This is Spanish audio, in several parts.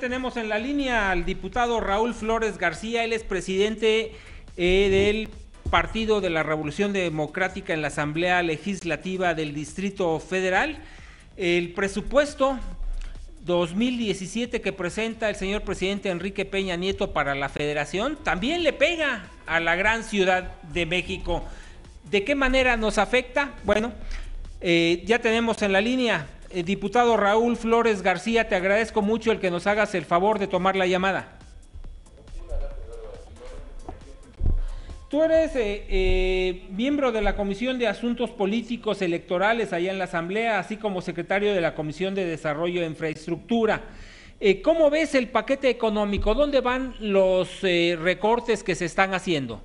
Tenemos en la línea al diputado Raúl Flores García, él es presidente eh, del Partido de la Revolución Democrática en la Asamblea Legislativa del Distrito Federal. El presupuesto 2017 que presenta el señor presidente Enrique Peña Nieto para la federación también le pega a la gran ciudad de México. ¿De qué manera nos afecta? Bueno, eh, ya tenemos en la línea eh, diputado Raúl Flores García, te agradezco mucho el que nos hagas el favor de tomar la llamada. Tú eres eh, eh, miembro de la Comisión de Asuntos Políticos Electorales allá en la Asamblea, así como secretario de la Comisión de Desarrollo de Infraestructura. ¿Cómo ves el paquete económico? ¿Dónde van los recortes que se están haciendo?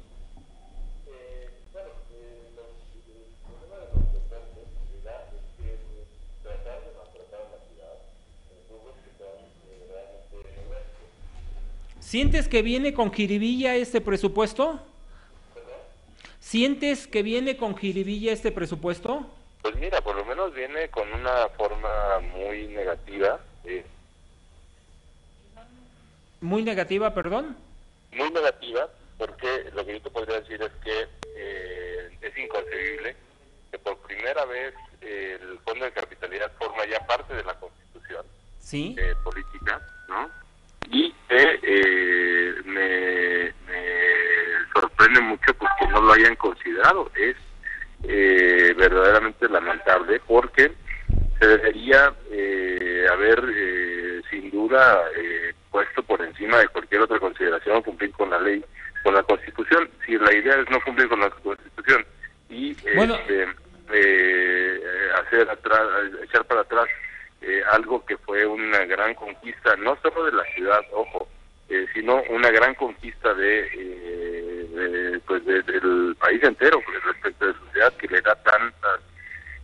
¿Sientes que viene con jiribilla este presupuesto? ¿Sientes que viene con jiribilla este presupuesto? Pues mira, por lo menos viene con una forma muy negativa. Eh. ¿Muy negativa, perdón? Muy negativa, porque lo que yo te podría decir es que eh, es inconcebible que por primera vez el Fondo de Capitalidad forma ya parte de la Constitución ¿Sí? Eh, política, ¿no? Y eh, me, sorprende mucho pues que no lo hayan considerado. Es eh, verdaderamente lamentable porque se debería eh, haber eh, sin duda puesto por encima de cualquier otra consideración cumplir con la ley, con la constitución. Si la idea es no cumplir con la constitución y este, hacer atrás, echar para atrás algo que fue una gran conquista, no solo de la ciudad, ojo, eh, sino una gran conquista de, eh, pues del país entero pues, respecto de sociedad que le da tantas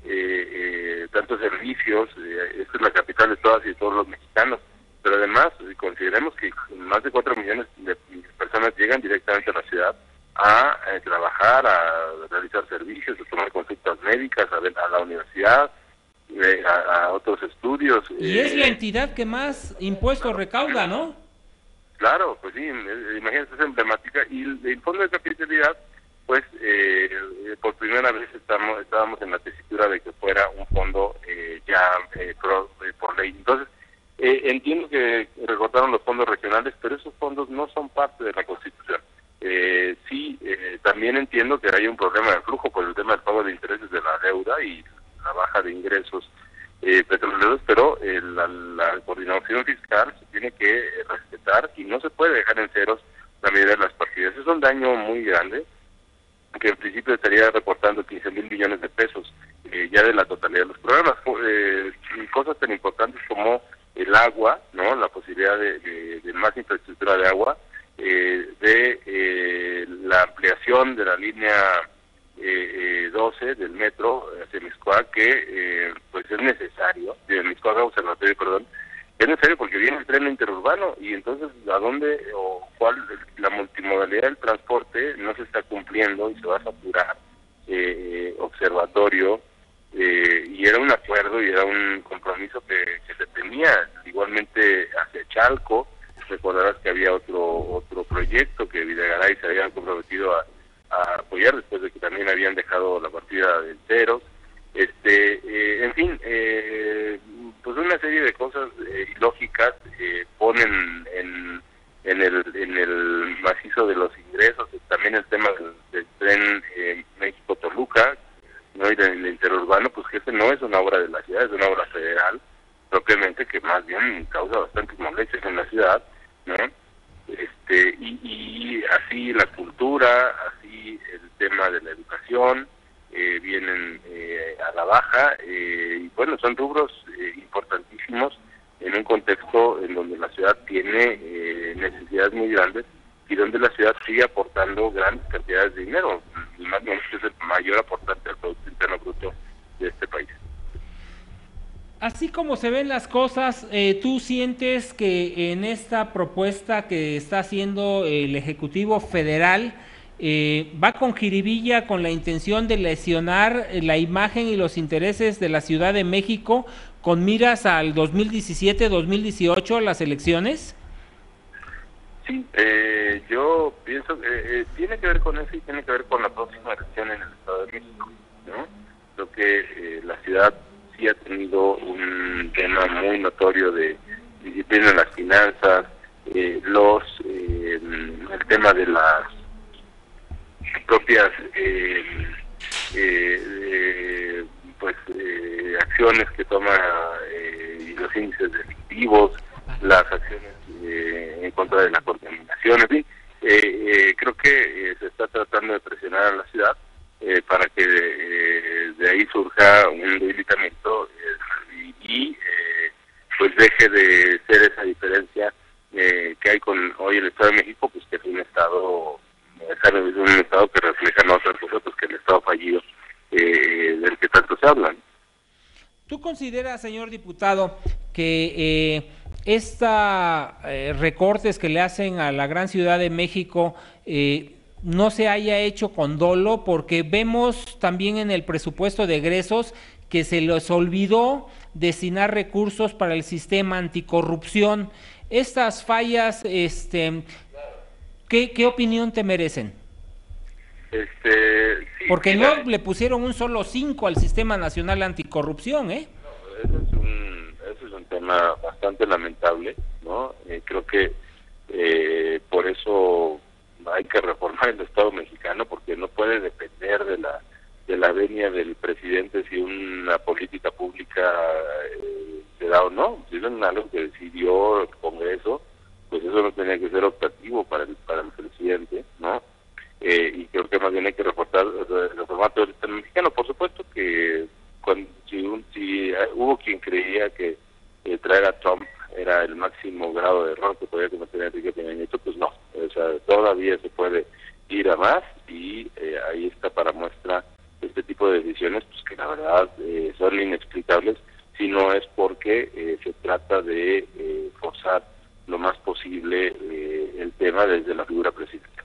eh, tantos servicios esta es la capital de todas y todos los mexicanos pero además consideremos que más de cuatro millones de personas llegan directamente a la ciudad a trabajar, a realizar servicios, a tomar consultas médicas, a, a la universidad, a, otros estudios. Y es la entidad que más impuestos recauda, ¿no? Claro, pues sí, imagínense, es emblemática. Y el, Fondo de Capitalidad, pues eh, por primera vez estamos estábamos en la tesitura de que fuera un fondo eh, ya eh, por ley. Entonces, entiendo que recortaron los fondos regionales, pero esos fondos no son parte de la Constitución. sí, también entiendo que hay un problema de flujo por el tema del pago de intereses de la deuda y la baja de ingresos eh, petroleros, pero eh, fiscal se tiene que respetar y no se puede dejar en ceros la medida de las partidas. Es un daño muy grande que en principio estaría reportando 15 mil millones de pesos eh, ya de la totalidad de los programas. Eh, cosas tan importantes como el agua, no la posibilidad de, de más infraestructura de agua, de la ampliación de la línea eh, 12 del metro hacia Miscoac que eh, pues es necesario, de Miscoac Observatorio, perdón, es necesario porque viene el tren interurbano y entonces a dónde o cuál la multimodalidad del transporte no se está cumpliendo y se va a saturar eh, observatorio eh, y era un acuerdo y era un compromiso que, se tenía igualmente hacia Chalco recordarás que había otro otro proyecto que Videgaray se había comprometido a apoyar después de que también habían dejado la partida de ceros. Este, eh, en fin, eh, pues una serie de cosas eh, ilógicas ponen en, en, el, en el macizo de los ingresos, también el tema del, tren México-Toluca, ¿no? y del, interurbano, pues que este no es una obra de la ciudad, es una obra federal, propiamente que más bien causa bastantes molestias en la ciudad, ¿no? Este, y, así la cultura, el tema de la educación, eh, vienen eh, a la baja eh, y bueno, son rubros importantísimos en un contexto en donde la ciudad tiene necesidades muy grandes y donde la ciudad sigue aportando grandes cantidades de dinero, y más bien es el mayor aportante al Producto Interno Bruto de este país. Así como se ven las cosas, ¿tú sientes que en esta propuesta que está haciendo el Ejecutivo Federal, eh, va con jiribilla con la intención de lesionar la imagen y los intereses de la Ciudad de México con miras al 2017-2018, las elecciones? Sí, eh, yo pienso que eh, tiene que ver con eso y tiene que ver con la próxima elección en el Estado de México. ¿no? Creo que eh, la ciudad sí ha tenido un tema muy notorio de disciplina en las finanzas, los el tema de las propias pues acciones que toma y los índices delictivos, las acciones en contra de la contaminación, en fin, creo que se está tratando de presionar a la ciudad para que de ahí surja un debilitamiento y, pues deje de ser esa diferencia que hay con hoy el Estado de México, pues que es un Estado es un Estado que refleja no otras cosas pues, que el Estado fallido del que tanto se hablan. ¿Tú consideras, señor diputado, que eh, eh, recortes que le hacen a la gran ciudad de México eh, no se haya hecho con dolo? Porque vemos también en el presupuesto de egresos que se les olvidó destinar recursos para el sistema anticorrupción. Estas fallas, este, ¿qué, qué opinión te merecen? Este, Porque no le pusieron un solo cinco al Sistema Nacional Anticorrupción, ¿eh? Eso es un, eso es un tema bastante lamentable, ¿no? Eh, creo que eh, por eso hay que reformar el Estado mexicano, porque no puede depender de la de la venia del presidente si una política pública eh, se da o no. Si es algo que decidió el Congreso, pues eso no tenía que ser optativo para el, para el presidente, ¿no? Eh, y creo que más bien hay que reformar, reformar todo el sistema mexicano. Por supuesto que cuando, si, si hubo quien creía que eh, traer a Trump era el máximo grado de error que podía cometer Enrique Peña Nieto, pues no. Todavía se puede ir a más y eh, ahí está para muestra este tipo de decisiones, pues que la verdad son inexplicables, si no es porque se trata de forzar lo más posible el tema desde la figura presidencial.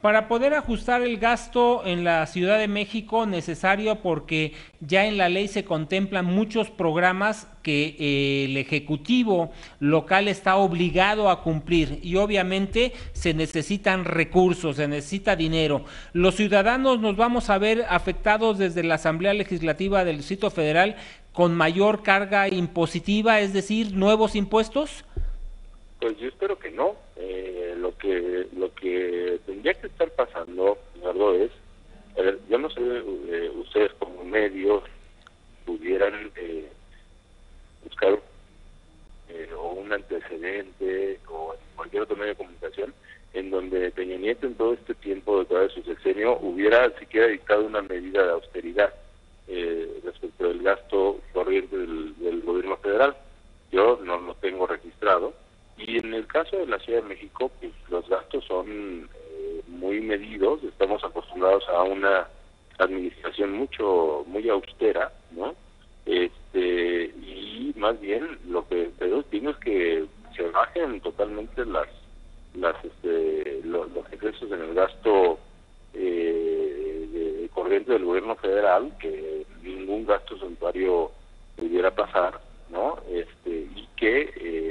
Para poder ajustar el gasto en la Ciudad de México necesario porque ya en la ley se contemplan muchos programas que eh, el Ejecutivo local está obligado a cumplir y obviamente se necesitan recursos, se necesita dinero. Los ciudadanos nos vamos a ver afectados desde la Asamblea Legislativa del Distrito Federal con mayor carga impositiva, es decir, nuevos impuestos. Pues yo espero que no. Eh, lo que lo que tendría que estar pasando, Eduardo, es, yo no sé, eh, ustedes como medios pudieran eh, buscar o un antecedente o cualquier otro medio de comunicación en donde Peña Nieto en todo este tiempo de todo su sexenio hubiera siquiera dictado una medida de austeridad respecto del gasto corriente del gobierno federal. Yo no lo tengo registrado y en el caso de la Ciudad de México, pues los gastos son eh, muy medidos, estamos acostumbrados a una administración mucho muy austera, ¿no? Este y más bien lo que pedimos es que se bajen totalmente las las este, los, ingresos en el gasto eh, de, corriente del gobierno federal, que ningún gasto santuario pudiera pasar, ¿no? Este y que eh,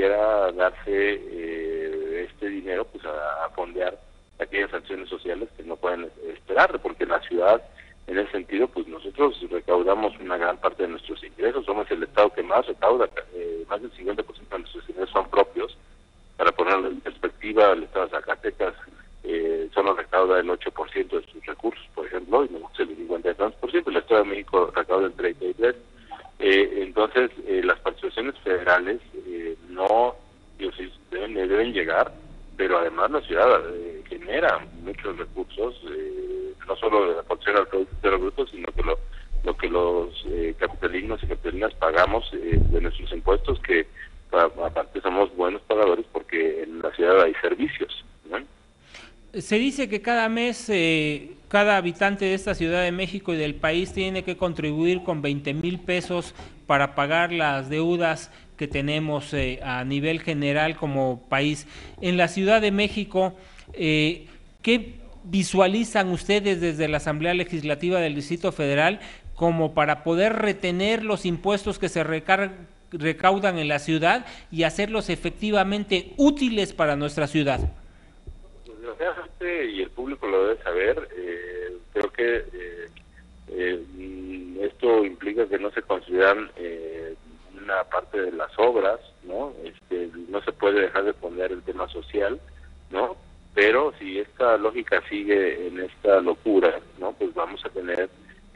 darse eh, este dinero pues a, fondear aquellas acciones sociales que no pueden esperar, porque la ciudad, en ese sentido, pues nosotros recaudamos una gran parte de nuestros ingresos, somos el estado que más recauda, eh, más del 50% de nuestros ingresos son propios, para ponerlo en perspectiva, el estado de Zacatecas eh, solo recauda el 8% de sus recursos, por ejemplo, y nosotros el 53%, el Estado de México recauda el 33%, eh, entonces las participaciones federales no, sí, deben, deben llegar, pero además la ciudad eh, genera muchos recursos, eh, no solo de la porción al Producto los Bruto, sino que lo, lo que los eh, pagamos de nuestros impuestos, que aparte somos buenos pagadores porque en la ciudad hay servicios. Se dice que cada mes cada habitante de esta Ciudad de México y del país tiene que contribuir con 20 mil pesos para pagar las deudas que tenemos eh, a nivel general como país. En la Ciudad de México, eh, ¿qué visualizan ustedes desde la Asamblea Legislativa del Distrito Federal como para poder retener los impuestos que se recaudan en la ciudad y hacerlos efectivamente útiles para nuestra ciudad? Desgraciadamente, y el público lo debe saber, eh, creo que eh, eh, esto implica que no se consideran una parte de las obras, ¿no? Este, no se puede dejar de poner el tema social, ¿no? Pero si esta lógica sigue en esta locura, ¿no? Pues vamos a tener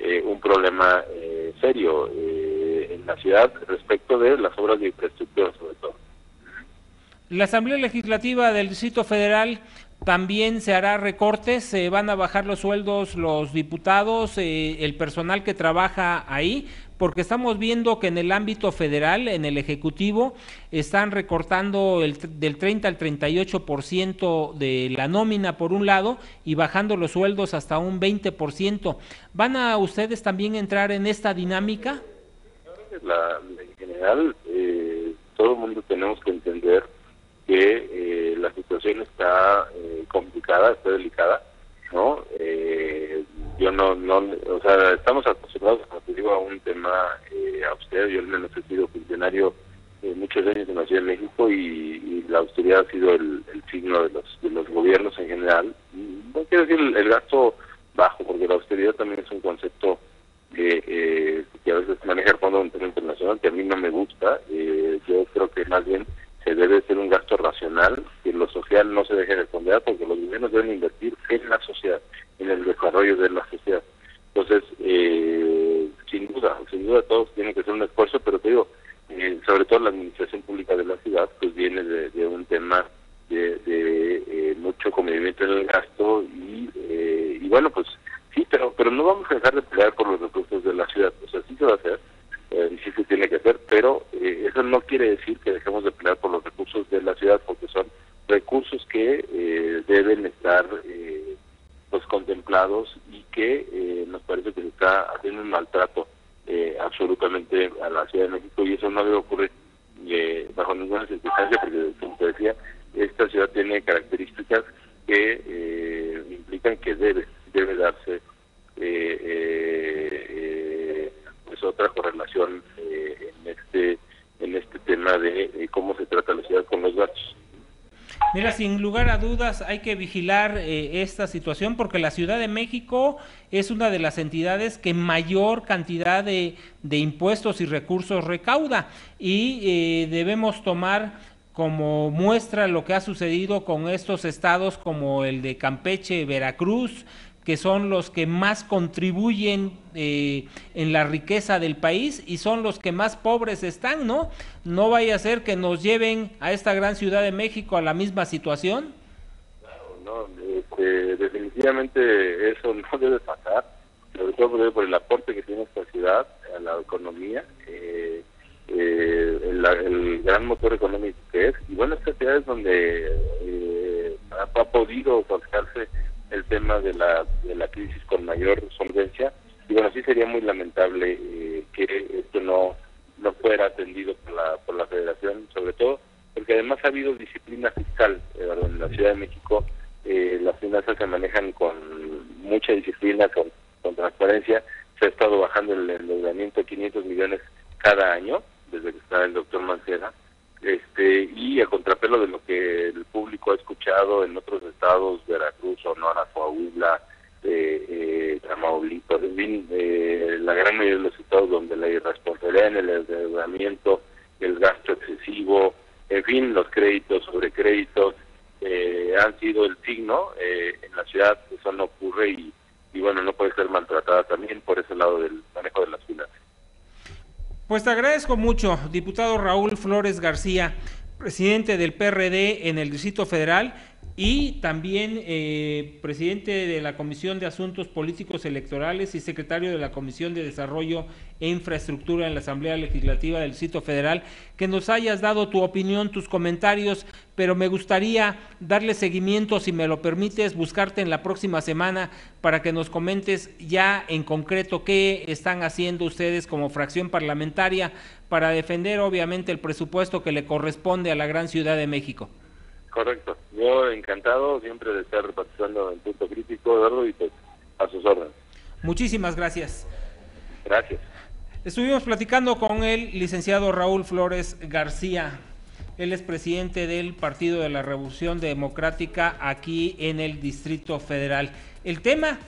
eh, un problema eh, serio eh, en la ciudad respecto de las obras de infraestructura, sobre todo. La Asamblea Legislativa del Distrito Federal también se hará recortes, se van a bajar los sueldos los diputados, el personal que trabaja ahí, porque estamos viendo que en el ámbito federal, en el Ejecutivo, están recortando el, del 30 al 38% de la nómina por un lado y bajando los sueldos hasta un 20%. ¿Van a ustedes también entrar en esta dinámica? La, en general, eh, todo el mundo tenemos que entender que eh, la situación está eh, complicada, está delicada, ¿no? Yo no, no, o sea, estamos acostumbrados, como te digo, a un tema eh, austero. Yo al menos he sido funcionario eh, muchos años en la Ciudad de México y, la austeridad ha sido el, signo de los, de los gobiernos en general. No quiero decir el, gasto bajo, porque la austeridad también es un concepto que, eh, que a veces maneja el Fondo Monetario Internacional, que a mí no me gusta. Eh, yo creo que más bien se debe ser un gasto racional, que lo social no se deje de fondear, porque los gobiernos deben invertir en la sociedad en el desarrollo de la sociedad. Entonces, eh, sin duda, sin duda todos tienen que hacer un esfuerzo, pero te digo, eh, sobre todo la administración pública de la ciudad, pues viene de, un tema de, eh, mucho convivimiento en el gasto y, y bueno, pues sí, pero pero no vamos a dejar de pelear por los recursos de la ciudad, o sea, sí se va a hacer, sí se tiene que hacer, pero eso no quiere decir que dejemos de pelear por los recursos de la ciudad, porque son recursos que deben estar pues contemplados y que eh, nos parece que se está haciendo un maltrato eh, absolutamente a la Ciudad de México y eso no debe ocurrir eh, bajo ninguna circunstancia porque como te decía esta ciudad características que implican que debe debe darse pues otra correlación en este en este tema de cómo se trata la ciudad con los gastos Mira, sin lugar a dudas hay que vigilar eh, esta situación porque la Ciudad de México es una de las entidades que mayor cantidad de, impuestos y recursos recauda. Y eh, debemos tomar como muestra lo que ha sucedido con estos estados como el de Campeche, Veracruz, que son los que más contribuyen eh, en la riqueza del país y son los que más pobres están, ¿no? No vaya a ser que nos lleven a esta gran ciudad de México a la misma situación. No, este, definitivamente eso no debe pasar, sobre todo por el aporte que tiene esta ciudad a la economía, eh, eh, el, gran motor económico que es, y bueno, esta ciudad es donde ha, ha, podido forjarse el tema de la, de la crisis con mayor solvencia. Y bueno, sí sería muy lamentable eh, que esto no, no fuera atendido por la, por la federación, sobre todo porque además ha habido disciplina fiscal eh, en la Ciudad de México. Eh, las finanzas se manejan con mucha disciplina, con, con transparencia. Se ha estado bajando el endeudamiento de 500 millones cada año, el doctor Mancera este y a contrapelo de lo que el público ha escuchado en otros estados, Veracruz, Sonora, Coahuila, eh, eh, Tamaulipas, en fin, eh, la gran mayoría de los estados donde la irresponsabilidad en el endeudamiento, el gasto excesivo, en fin, los créditos, eh, han sido el signo. Eh, en la ciudad eso no ocurre y, y bueno, no puede ser maltratada también por ese lado del manejo de las finanzas. Pues te agradezco mucho, diputado Raúl Flores García, presidente del PRD en el Distrito Federal y también eh, presidente de la Comisión de Asuntos Políticos Electorales y secretario de la Comisión de Desarrollo e Infraestructura en la Asamblea Legislativa del Distrito Federal, que nos hayas dado tu opinión, tus comentarios, pero me gustaría darle seguimiento, si me lo permites, buscarte en la próxima semana para que nos comentes ya en concreto qué están haciendo ustedes como fracción parlamentaria para defender obviamente el presupuesto que le corresponde a la gran Ciudad de México. Correcto. Yo encantado siempre de estar participando en Punto Crítico, Eduardo, y pues, a sus órdenes. Muchísimas gracias. Gracias. Estuvimos platicando con el licenciado Raúl Flores García. Él es presidente del Partido de la Revolución Democrática aquí en el Distrito Federal. El tema